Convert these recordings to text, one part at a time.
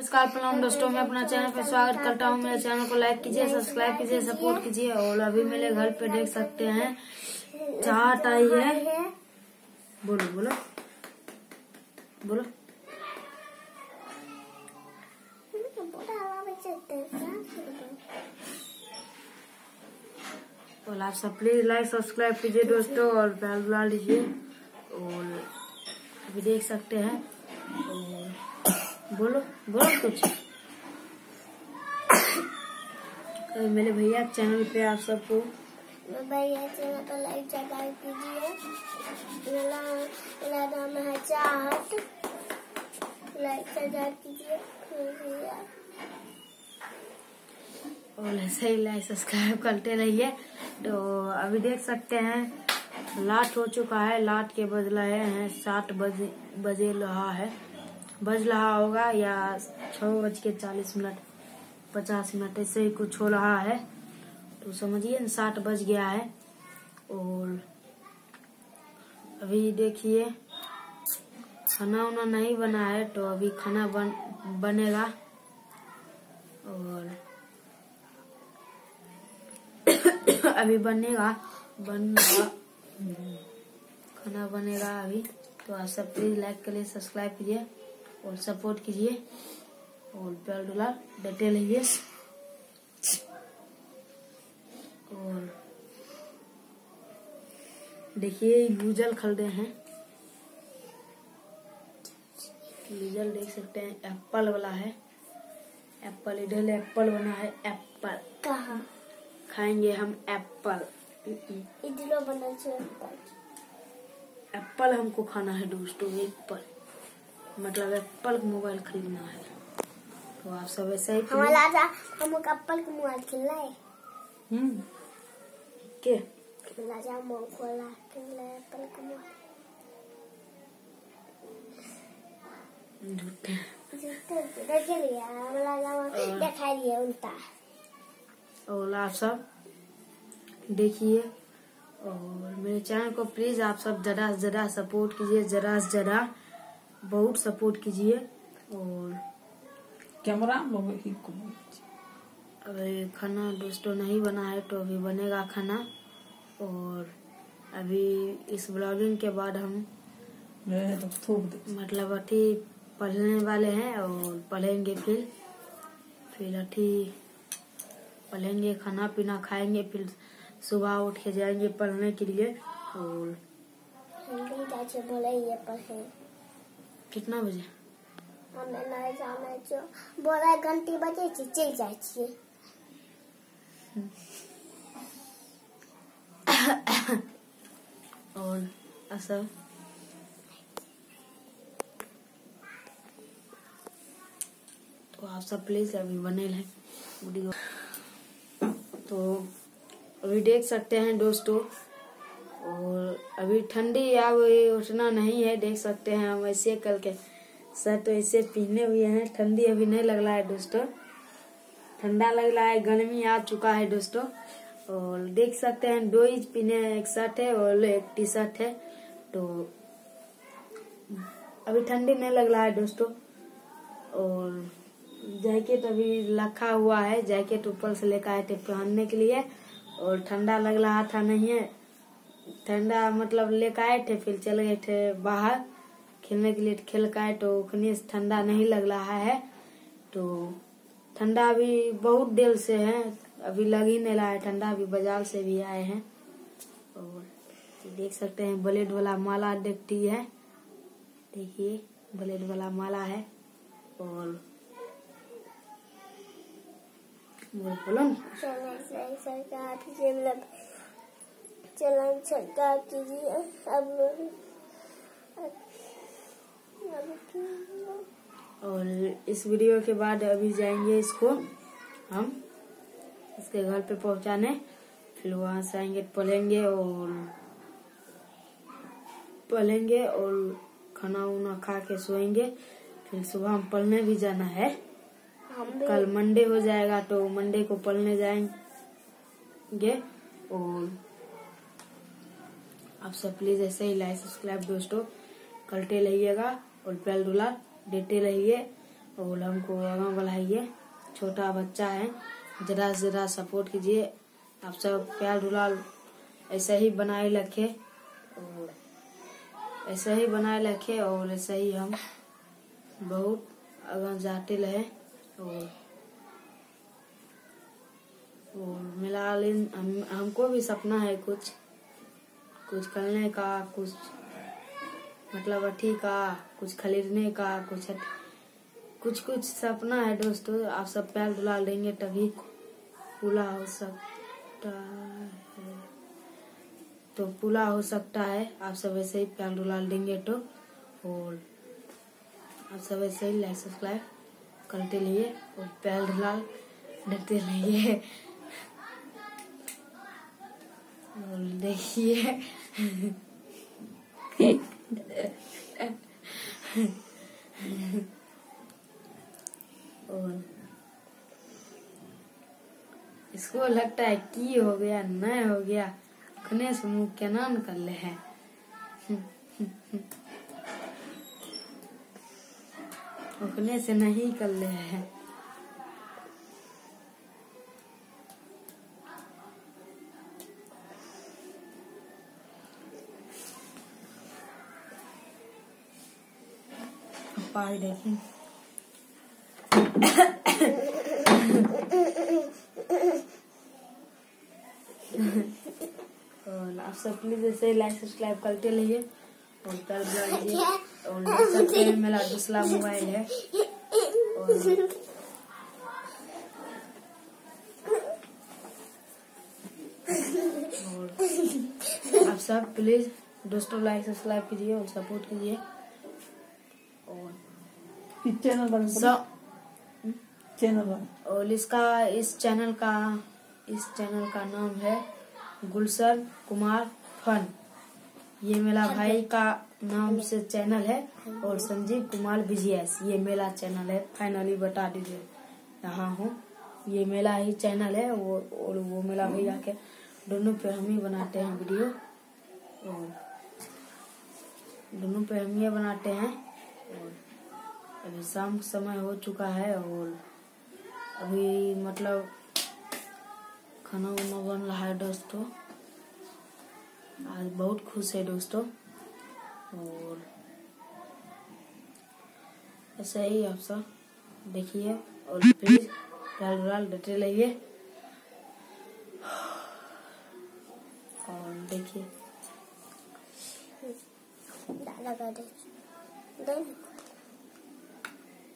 नमस्कार प्रणाम दोस्तों मैं अपना चैनल पे स्वागत करता हूँ। मेरे चैनल को लाइक कीजिए, सब्सक्राइब कीजिए, सपोर्ट कीजिए और अभी मेरे घर पे देख सकते हैं। चाट आई है। बोलो बोलो। बोलो। और आप सब प्लीज़ लाइक सब्सक्राइब कीजिए दोस्तों और बेल बुला लीजिए और अभी देख सकते हैं। और बोलो बोलो कुछ। मेरे भैया चैनल पे आप सबको भैया चैनल पर लाइक सब्सक्राइब कीजिए। मेरा मेरा नाम है चाहत। लाइक सब्सक्राइब कीजिए भैया। और ऐसे ही लाइक सब्सक्राइब करते रहिए। तो अभी देख सकते हैं लाट हो चुका है लाट के बज रहे हैं सात बजे बजे रहा है। बज रहा होगा या छह बज के चालीस मिनट, पचास मिनट, ऐसे ही कुछ हो रहा है। तो समझिए सात बज गया है और अभी देखिए, खाना वाना नहीं बना है तो अभी खाना बन, बनेगा और अभी बनेगा बन खाना बनेगा अभी। तो आप सब प्लीज़ लाइक करिए सब्सक्राइब कीजिए। और सपोर्ट कीजिए। और बेल डोला डटे रहिए। और देखिए यूजल खरीदे हैं। यूजल देख सकते हैं एप्पल वाला है। एप्पल इधर एप्पल बना है एप्पल कहाँ? खाएँगे हम एप्पल इधरो बना एप्पल हमको खाना है दोस्तों एप्पल मतलब एप्पल का मोबाइल खरीदना है। तो आप सब ऐसा ही हमारा हम कप्पल के मोबाइल है हम्म। के? राजा मोबाइल खोला है एप्पल के मोबाइल झूठे। देखे लिया हमारा राजा देखा लिया उल्टा और आप सब देखिए और मेरे चैनल को प्लीज़ आप सब जरा से जरा सपोर्ट कीजिए जरा से जरा बहुत सपोर्ट कीजिए और कैमरा ही को अभी खाना दोस्तों नहीं बना है तो अभी बनेगा खाना और अभी इस ब्लॉगिंग के बाद हम तो मतलब अठी पढ़ने वाले हैं और पढ़ेंगे फिर। फिर अथी पढ़ेंगे खाना पीना खाएँगे फिर सुबह उठ के जाएँगे पढ़ने के लिए और हम भी जाए बोले ये पढ़े कितना बजे? हमें नहीं जाने छो बोले घंटी बजे छी चल और असर? तो आप सब प्लीज़ अभी बने रहे। वीडियो तो अभी देख सकते हैं दोस्तों अभी ठंडी अब उठना नहीं है, देख सकते हैं हम ऐसे कल के शर्ट ऐसे पहने हुए हैं, ठंडी अभी नहीं लग रहा है दोस्तों। ठंडा लग रहा है, गर्मी आ चुका है दोस्तों। और देख सकते हैं दो इंच पहने एक शर्ट है और एक टी शर्ट है तो अभी ठंडी नहीं लग रहा है दोस्तों। और जैकेट अभी रखा हुआ है, जैकेट ऊपर से लेकर आए थे पहनने के लिए, और ठंडा लग रहा था नहीं है। ठंडा मतलब लेकर आए थे, फिर चले गए थे बाहर। खेलने के लिए खेल कर आए तो उखने ठंडा नहीं लग रहा है। तो ठंडा अभी बहुत देर से है, अभी लग ही नहीं रहा है। ठंडा अभी बाज़ार से भी आए हैं। और देख सकते हैं ब्लेड वाला माला देखती है। देखिए ब्लेड वाला माला है। और बोलो ना। चलो सही सरकार कीजिए। अब और इस वीडियो के बाद अभी जाएँगे इसको हम इसके घर पे पहुँचाने। फिर वहाँ से आएँगे पलेंगे और पलेंगे और खाना उना खा के सोएँगे। फिर सुबह हम पढ़ने भी जाना है। हम कल मंडे हो जाएगा तो मंडे को पलने जाएँगे। और आप सब प्लीज़ ऐसे ही लाइक सब्सक्राइब दोस्तों। करते रहिएगा और बेल डुला देते रहिए और हमको आगे बढ़ाइए। छोटा बच्चा है जरा से जरा सपोर्ट कीजिए। आप सब प्यार दुलाल ऐसे ही बनाए रखे और ऐसे ही बनाए रखे और ऐसे ही हम बहुत आगे जाते रहे और और मिला हम, हमको भी सपना है कुछ। कुछ करने का, कुछ मतलब अठी का कुछ खरीदने का, कुछ कुछ कुछ सपना है दोस्तों आप सब प्यार दुलाल देंगे तभी पूरा हो सकता है। तो पूरा हो सकता है, आप सब ऐसे ही प्यार दुलाल देंगे तो और आप सब ऐसे ही लाइक सब्सक्राइब करते रहिए, और प्यार दुलाल देते रहिए। देखिए और इसको लगता है की हो गया नहीं हो गया खने से मुँह केना निकल है उखने से नहीं कर ले है पाई देखिए। और आप सब प्लीज़ ऐसे लाइक सब्सक्राइब करते रहिए। और कर दीजिए और मेरा दूसरा मोबाइल है। आप सब प्लीज़ दोस्तों लाइक सब्सक्राइब कीजिए और सपोर्ट कीजिए। और चैनल बन सब चैनल बन और इसका इस चैनल का इस चैनल का नाम है गुलशन कुमार फन। ये मेरा भाई का नाम से चैनल है और संजीव कुमार बिजियस ये मेरा चैनल है। फाइनली बता दीजिए यहाँ हूँ। ये मेरा ही चैनल है वो और वो मेरा भैया के दोनों पे हम ही बनाते हैं वीडियो। और दोनों पे हम ही बनाते हैं। और अभी शाम का समय हो चुका है और अभी मतलब खाना वाना बन रहा है दोस्तों। आज बहुत खुश है दोस्तों और ऐसे ही आप सब देखिए और प्लीज़ प्यार दुलाल देते रहिए। और देखिए। दादा का दे दे ना।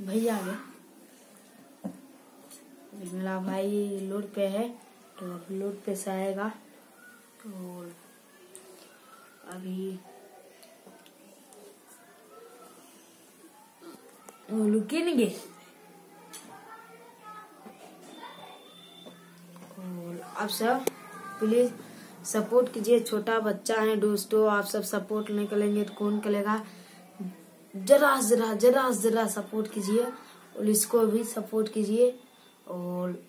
भैया आ गए। मेरा भाई लोड पे है तो लोड पे से आएगा। और अभी वो लुकेंगे। और आप सब प्लीज़ सपोर्ट कीजिए, छोटा बच्चा है, दोस्तों, आप सब सपोर्ट नहीं करेंगे तो कौन करेगा? जरा जरा जरा जरा सपोर्ट कीजिए। और इसको भी सपोर्ट कीजिए और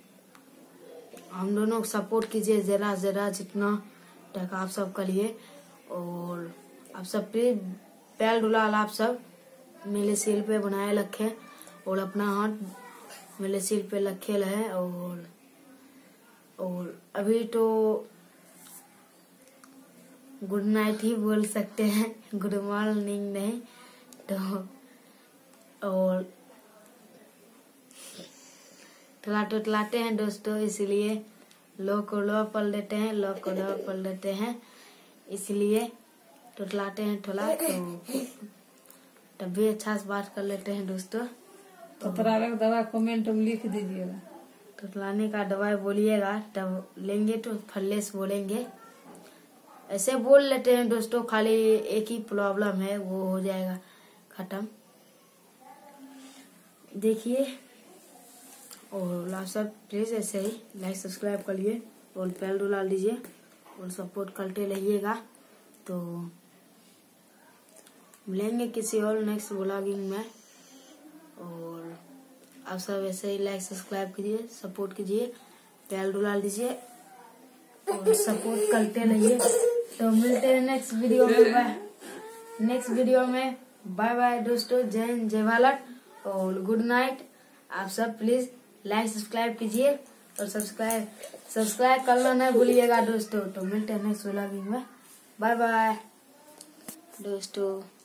हम दोनों को सपोर्ट कीजिए। जरा जरा जितना तक आप सब करिए और आप सब प्लीज़ पैर डुलाल आप सब। मेरे सिल पे बनाए रखे और अपना हाथ मेरे सिल पे रखे रहे और और अभी तो गुड नाइट ही बोल सकते हैं। गुड मॉर्निंग नहीं। तो और थोड़ा टुटलाते हैं दोस्तों इसलिए लो को लो पल देते हैं लो को लो पल देते हैं इसलिए टुटलाते हैं थोड़ा तो तब भी अच्छा से बात कर लेते हैं दोस्तों। तो तरावे का दवा कमेंट में लिख दीजिएगा। टुटलाने का दवाई बोलिएगा तब लेंगे तो फल्ले से बोलेंगे। ऐसे बोल लेते हैं दोस्तों खाली एक ही प्रॉब्लम है वो हो जाएगा। खत्म। देखिए। और आप सब प्लीज़ ऐसे ही लाइक सब्सक्राइब करिए और बेल डुला लीजिए और सपोर्ट करते रहिएगा। तो मिलेंगे किसी और नेक्स्ट ब्लॉगिंग में। और आप सब ऐसे ही लाइक सब्सक्राइब कीजिए सपोर्ट कीजिए बेल डुला दीजिए और सपोर्ट करते रहिए। तो मिलते हैं नेक्स्ट वीडियो में। नेक्स्ट वीडियो में। बाय बाय दोस्तों, जय हिंद, जय भारत और गुड नाइट आप सब प्लीज़ लाइक सब्सक्राइब कीजिए, और सब्सक्राइब सब्सक्राइब करना नहीं भूलिएगा दोस्तों। तो मिलते हैं सोलह दिन में। Bye bye. दोस्तों।